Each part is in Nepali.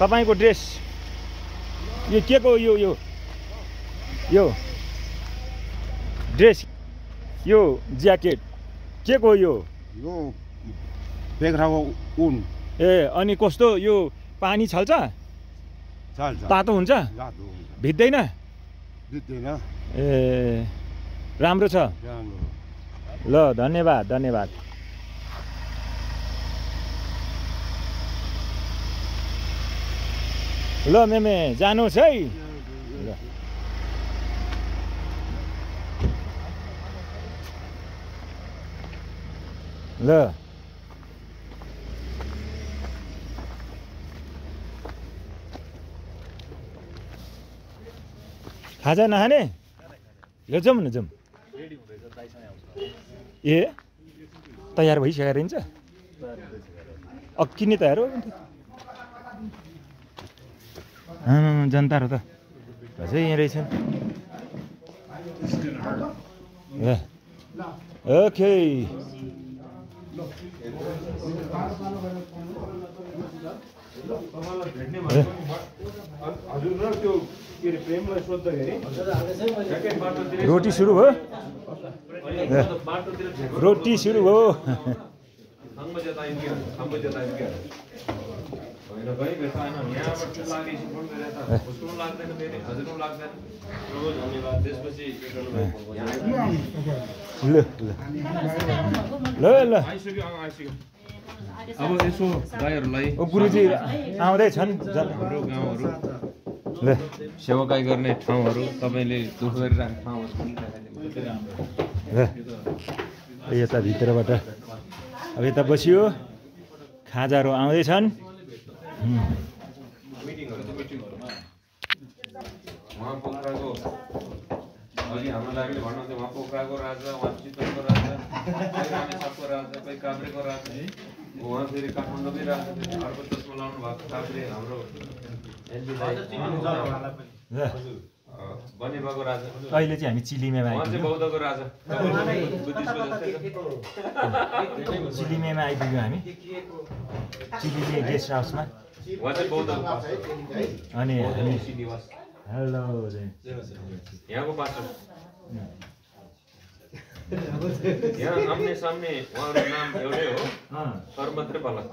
तपाईँको ड्रेस। यो के को यो यो? यो। ड्रेस। यो ज्याकेट। के को यो? यो बेग्राको उन। ए अनि कस्तो यो पानी छल्छ? तातो हुन्छ? हुन्छ। भिज्दैन ए राम्रो छ। ल धन्यवाद धन्यवाद। ल मेमे जानुहोस् है। ल। ल। खाजा नखाने? ल जाउँ न जाउँ ए तयार भइसकेको रहन्छ अक्की नै तयार हो आमामा, जनताहरू त। अझै यहाँ रहेछन् ल ओके। रोटी सुरु भयो। रोटी सुरु भयो ठाउँमा जता आइपुग्यो ठाउँमा जता आइपुग्यो होइन भाइ भेट्दा होइन यहाँबाट लागेपछि फोन गरेर त उसको पनि लाग्दैन फेरि हजुर पनि लाग्दैन प्रभु धन्यवाद त्यसपछि रिटर्न भएको यहाँ ल ल आइसक्यो आइसक्यो अब यसो गुरुजी आउँदैछन् हाम्रो गाउँहरू ल सेवाकाई गर्ने ठाउँहरू तपाईँले दुःख गरिरहेको ठाउँहरू पनि देखाइदिनु ल यता भित्रबाट अब यता बसियो खाजाहरू आउँदैछन् मिटिङहरूमा उहाँ पोखराको अघि हाम्रो लागि भन्नुहुन्थ्यो उहाँ पोखराको राजा उहाँ चितवनको राजा रामेछापको राजा कोही काभ्रेको राजा उहाँ फेरि काठमाडौँकै राजा अर्को चस्मा लाउनु भएको काभ्रे हाम्रो बनेपाको राजा अहिले चाहिँ हामी चिलिमेमा बौद्धको राजा। चिलिमेमा आइपुग्यौँ हामी। चिलिमे गेस्ट हाउसमा। उहाँ चाहिँ बौद्धको पास अनि हामी हेलो यहाँको पास यहाँ आम्ने सामने उहाँहरूको नाम एउटै हो। तर मात्रै फरक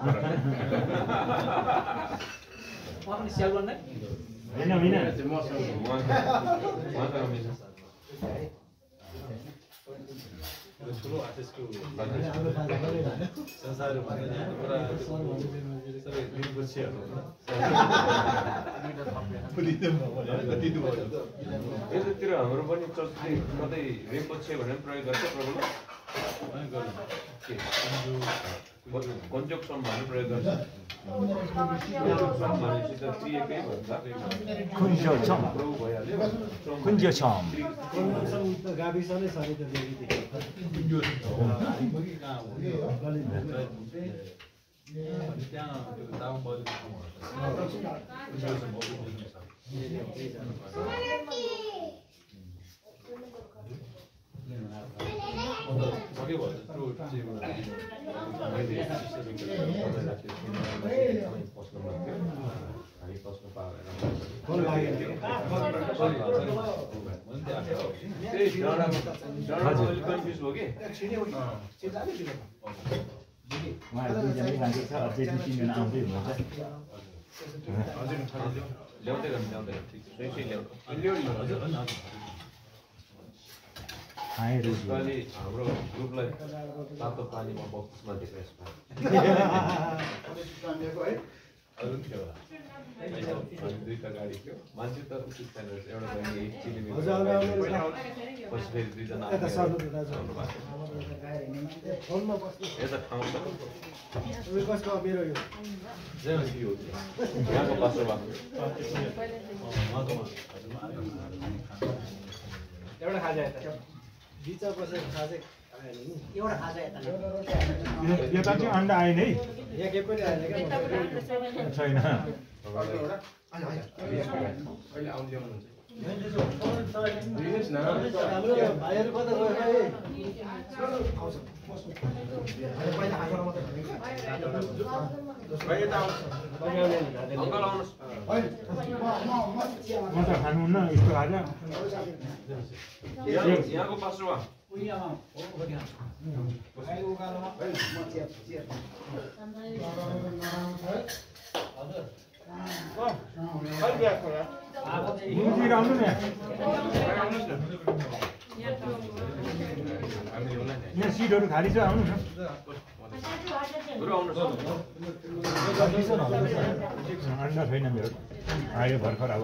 होइन होइन यतातिर हाम्रो पनि चर्चले कतै रेम्पोछे भनेर प्रयोग गर्छ प्रभुले के? कन्जोक्सन भनेर प्रयोग गर्छ कन्जोक्सन भनेपछि त त्रिएकै भन्छ कुन्जो छम प्रभु भइहाल्यो चम- कुन्जो छम गाविस नै छ नि त देखि हामी पस्नु पाएन फोन लागेन त्यही डाँडामा डाँडामा अलिक कन्फ्युज भयो ल्याउँदै गर्नु ल्याउँदै गर्नु ठिक ल्याउनु खाएँ रोटी यसपालि हाम्रो ग्रुपलाई तातो पानीमा बक्समा दिएको यसपालि दुईवटा गाडी थियो। मान्छे त उचित छैन रहेछ। एउटा एक। पछि फेरि दुईजना यता ठाउँ यहाँको भएको खाजा यता। बिचमा बसेर खाजै आएन नि। एउटा खाजा यता यता चाहिँ अन्डा आएन है? छैन। म खानुहुन्न यस्तो खाजा यहाँ- यहाँको न यहाँ सिटहरू खाली छ आउनु न अन्डा छैन मेरो आयो भर्खर अब।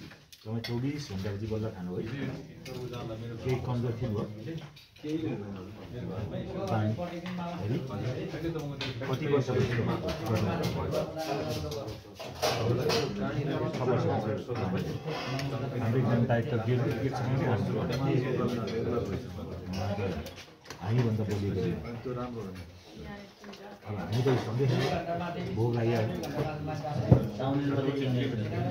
तपाईँ चौबिस घन्टापछि बल्ल खानु है केही कमजोर थियो पानी कति वर्षपछि हाम्रो एकजना दायित्व हाम्रो हामीभन्दा अब हामी त सधैँ भोग गरौँ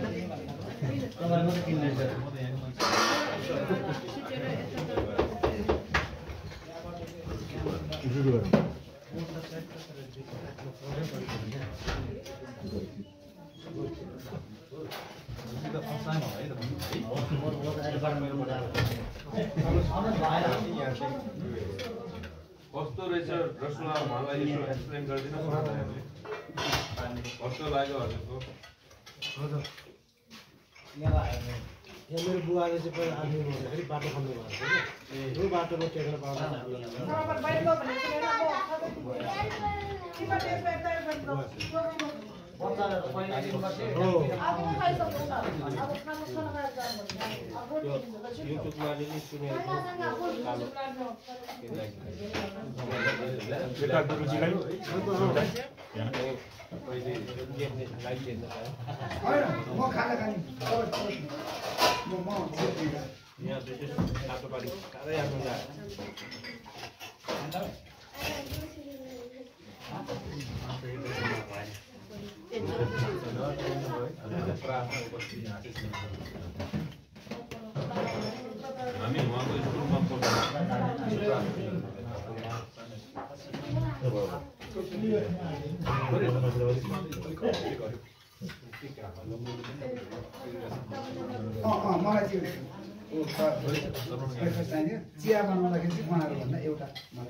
कस्तो रहेछ रसुवा मलाई यसो एक्सप्लेन गरिदिनुहोस् कस्तो लाग्यो हजुरको? यहाँ मेरो बुवाले चाहिँ पहिला आर्मी हुँदाखेरि बाटो खन्नु भएको थियो कि त्यो बाटोमा टेक्न पाउँदा हामीलाई हो यता गुरुजीलाई एउटा यहाँ हामी उहाँको स्कुलमा मलाई चाहिँ चिया बनाउँदाखेरि चाहिँ बनाएर भन्दा एउटा मलाई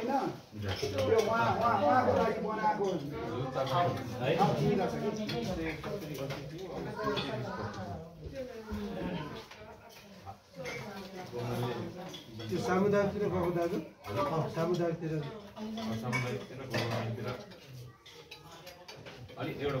होइन? त्यो उहाँ उहाँ उहाँको लागि बनाएको? त्यो सामुदायिकतिर गएको दाजु? सामुदायिकतिर। सामुदायिकतिर अलिक एउटा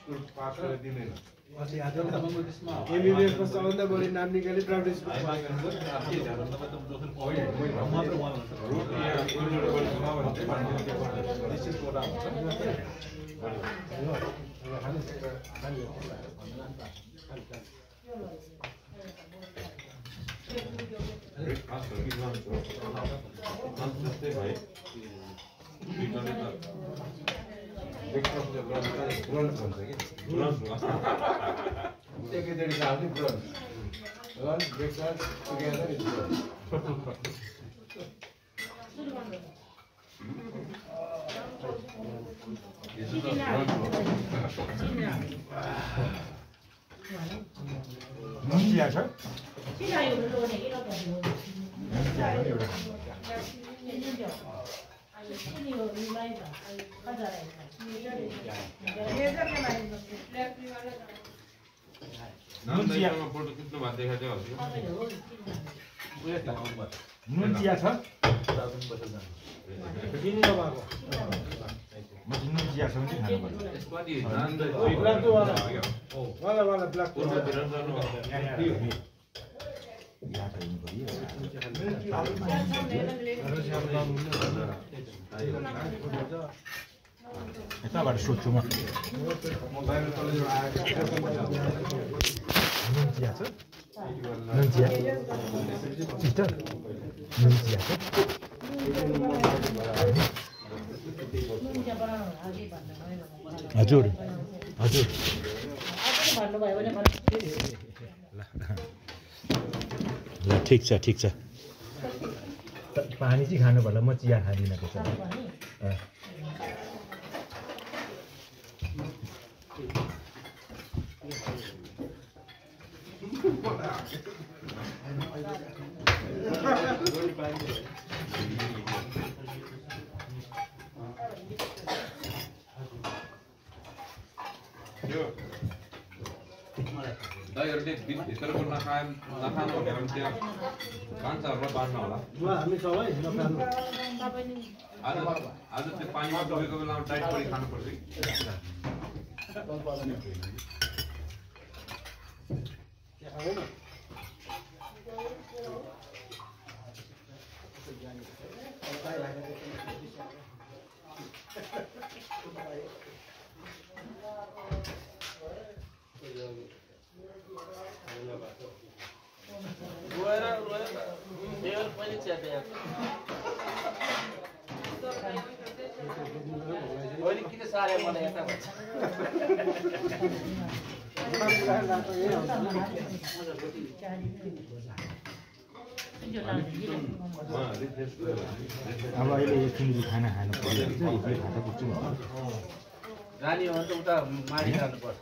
एमबिबिएसमा सबभन्दा बढी नाम निकाले प्राइभेट स्कुल रोड यहाँ कोरिडोर बनाउनु भने चाहिँ निश्चित कुरा हुन्छ ब्रेकफास्ट हो कि लन्च हो लन्च जस्तै भयो दुइटाले त ब्रेकफास्ट र लन्च त ब्रन्च भन्छ कि लन्च भयो एकैचोटि खायो भने brunch lunch breakfast together is brunch यसो त लन्च हो नुन चिया छ नाम त यसमा फोटो खिच्नु भएको देखाएको थियो हजुर नुन चिया छ चिनी नभएको म चाहिँ नुन चिया छ भने खानु पर्छ यसपालि नाम त ब्ल्याक टु वाला हो। वाला वाला ब्ल्याक टु वाला पूर्वतिर जानु याद हुनु पऱ्यो यताबाट सोध्छु म नुन चिया छ नुन चिया सिस्टर नुन चिया छ हजुर हजुर भन्नुभयो भने ल ठिक छ ठिक छ पानी चाहिँ खानु पर्ला म चिया खाँदिनँ त्यसो भए। अँ। भित- भित्रको नखाए नखानु भनेर पनि त्यहाँ कान्छाहरूलाई बाँड्नु होला आज आज त्यो पानीमा डुबेको बेलामा टाइट परी खानुपर्छ कि उहाँहरूले त्यस्तो अब अहिले एकछिन खाना खानु पर्यो पुग्छु जाने हो भने त उता माडी जानुपर्छ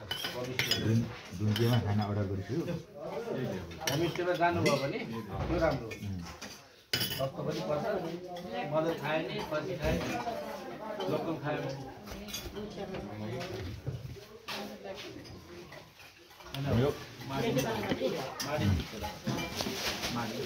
धुन्जेमा खाना अर्डर गरेको छु होमस्टेमा जानुभयो भने त्यो राम्रो सस्तो पनि पर्छ। मदत खायो नि पछि नि लोकल यो। माडी। माडी।